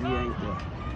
dia aí, ó.